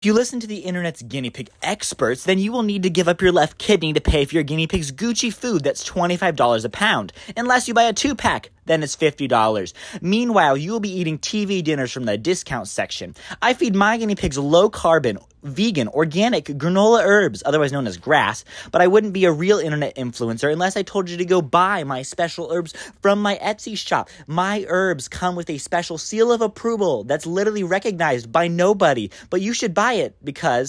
If you listen to the internet's guinea pig experts, then you will need to give up your left kidney to pay for your guinea pig's Gucci food that's $25 a pound. Unless you buy a two pack, then it's $50. Meanwhile, you will be eating TV dinners from the discount section. I feed my guinea pigs low carbon, vegan, organic granola herbs, otherwise known as grass, but I wouldn't be a real internet influencer unless I told you to go buy my special herbs from my Etsy shop. My herbs come with a special seal of approval that's literally recognized by nobody, but you should buy it because